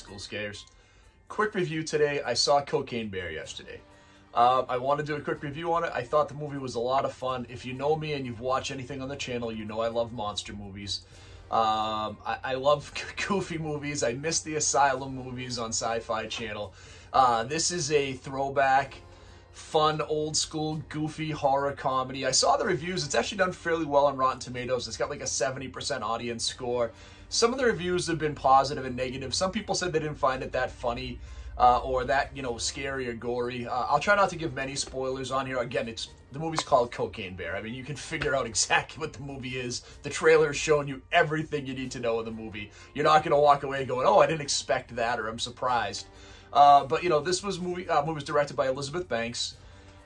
School Scares. Quick review today. I saw Cocaine Bear yesterday. Uh, I want to do a quick review on it. I thought the movie was a lot of fun. If you know me and you've watched anything on the channel, you know I love monster movies. Um, I, I, love goofy movies. I miss the Asylum movies on Sci-Fi Channel. Uh, this is a throwback, fun, old school, goofy horror comedy. I saw the reviews. It's actually done fairly well on Rotten Tomatoes. It's got like a 70% audience score. Some of the reviews have been positive and negative. Some people said they didn't find it that funny uh, or that, you know, scary or gory. Uh, I'll try not to give many spoilers on here. Again, it's the movie's called Cocaine Bear. I mean, you can figure out exactly what the movie is. The trailer is showing you everything you need to know of the movie. You're not going to walk away going, oh, I didn't expect that, or I'm surprised. Uh, but, you know, this was movie, uh, movie was directed by Elizabeth Banks.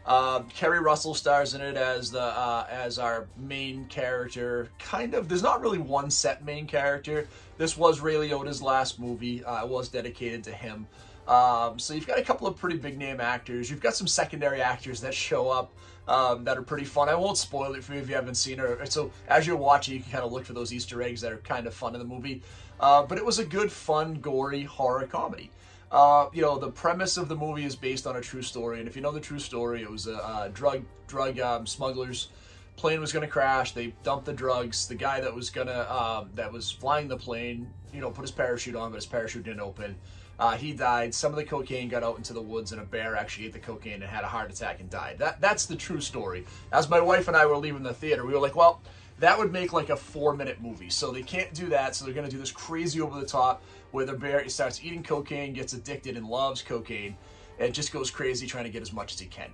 Uh, Keri Russell stars in it as the uh, as our main character. Kind of, there's not really one set main character. This was Ray Liotta's last movie. Uh, it was dedicated to him. Um, so you've got a couple of pretty big name actors. You've got some secondary actors that show up um, that are pretty fun. I won't spoil it for you if you haven't seen it. So as you're watching, you can kind of look for those Easter eggs that are kind of fun in the movie. Uh, but it was a good, fun, gory horror comedy. Uh, you know, the premise of the movie is based on a true story, and if you know the true story, it was a, drug drug um, smugglers plane was going to crash. They dumped the drugs. The guy that was gonna um, that was flying the plane, you know, put his parachute on, but his parachute didn't open. Uh, he died. Some of the cocaine got out into the woods, and a bear actually ate the cocaine and had a heart attack and died. That that's the true story. As my wife and I were leaving the theater, we were like, well, that would make like a four-minute movie. So they can't do that. So they're going to do this crazy over-the-top where the bear starts eating cocaine, gets addicted, and loves cocaine, and just goes crazy trying to get as much as he can.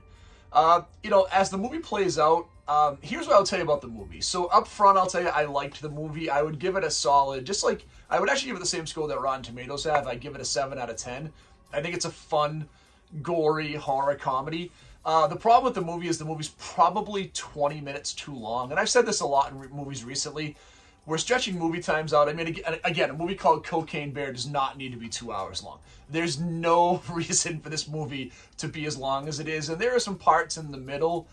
Uh, you know, as the movie plays out, um, here's what I'll tell you about the movie. So up front, I'll tell you I liked the movie. I would give it a solid, just like I would actually give it the same score that Rotten Tomatoes have. I'd give it a seven out of ten. I think it's a fun, gory horror comedy. Uh, the problem with the movie is the movie's probably 20 minutes too long. And I've said this a lot in re movies recently. We're stretching movie times out. I mean, again, a movie called Cocaine Bear does not need to be two hours long. There's no reason for this movie to be as long as it is. And there are some parts in the middle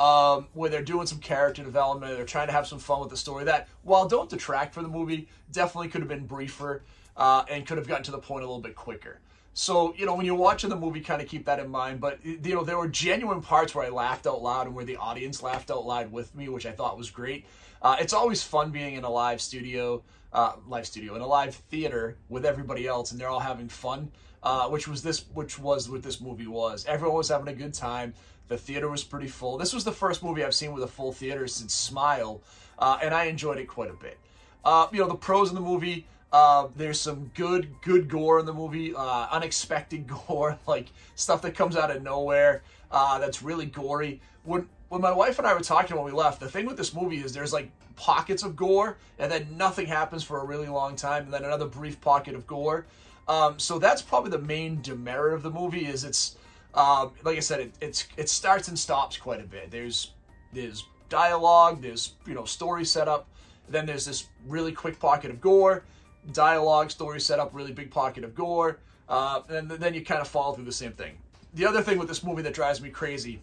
um, where they're doing some character development. They're trying to have some fun with the story that, while don't detract from the movie, definitely could have been briefer uh, and could have gotten to the point a little bit quicker. So, you know, when you're watching the movie, kind of keep that in mind. But, you know, there were genuine parts where I laughed out loud and where the audience laughed out loud with me, which I thought was great. Uh, it's always fun being in a live studio, uh, live studio, in a live theater with everybody else, and they're all having fun. Uh, which was this, which was what this movie was. Everyone was having a good time. The theater was pretty full. This was the first movie I've seen with a full theater since Smile, uh, and I enjoyed it quite a bit. Uh, you know, the pros in the movie. Uh, there's some good, good gore in the movie. Uh, unexpected gore, like stuff that comes out of nowhere. Uh, that's really gory. When when my wife and I were talking when we left, the thing with this movie is there's like pockets of gore, and then nothing happens for a really long time, and then another brief pocket of gore. Um, so that's probably the main demerit of the movie is it's um, like I said, it, it's it starts and stops quite a bit. There's there's dialogue, there's you know story setup, then there's this really quick pocket of gore, dialogue, story setup, really big pocket of gore, uh, and then you kind of fall through the same thing. The other thing with this movie that drives me crazy,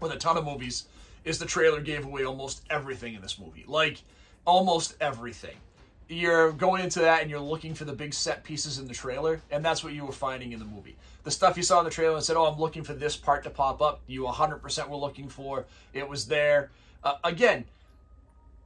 with a ton of movies, is the trailer gave away almost everything in this movie. Like almost everything you're going into that and you're looking for the big set pieces in the trailer, and that's what you were finding in the movie. The stuff you saw in the trailer and said, "Oh, I'm looking for this part to pop up," you 100% were looking for. It was there. Uh, again,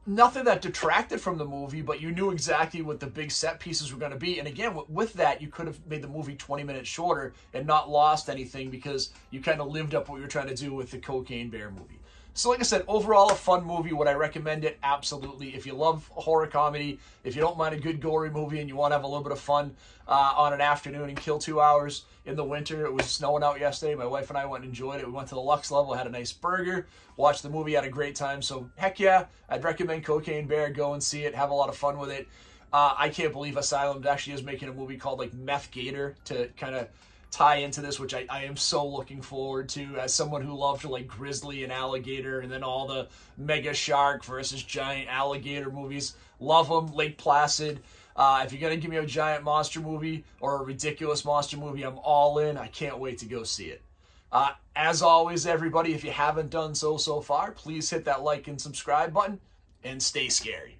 nothing that detracted from the movie, but you knew exactly what the big set pieces were going to be. And again, with that, you could have made the movie 20 minutes shorter and not lost anything because you kind of lived up what you were trying to do with the Cocaine Bear movie. So like I said, overall a fun movie. Would I recommend it? Absolutely. If you love horror comedy, if you don't mind a good gory movie and you want to have a little bit of fun uh, on an afternoon and kill two hours in the winter, it was snowing out yesterday. My wife and I went and enjoyed it. We went to the Lux level, had a nice burger, watched the movie, had a great time. So heck yeah, I'd recommend Cocaine Bear. Go and see it. Have a lot of fun with it. Uh, I can't believe Asylum actually is making a movie called like Meth Gator to kind of tie into this, which I, I am so looking forward to as someone who loved like Grizzly and Alligator and then all the Mega Shark versus Giant Alligator movies. Love them. Lake Placid. Uh, if you're going to give me a giant monster movie or a ridiculous monster movie, I'm all in. I can't wait to go see it. Uh, as always, everybody, if you haven't done so so far, please hit that like and subscribe button and stay scary.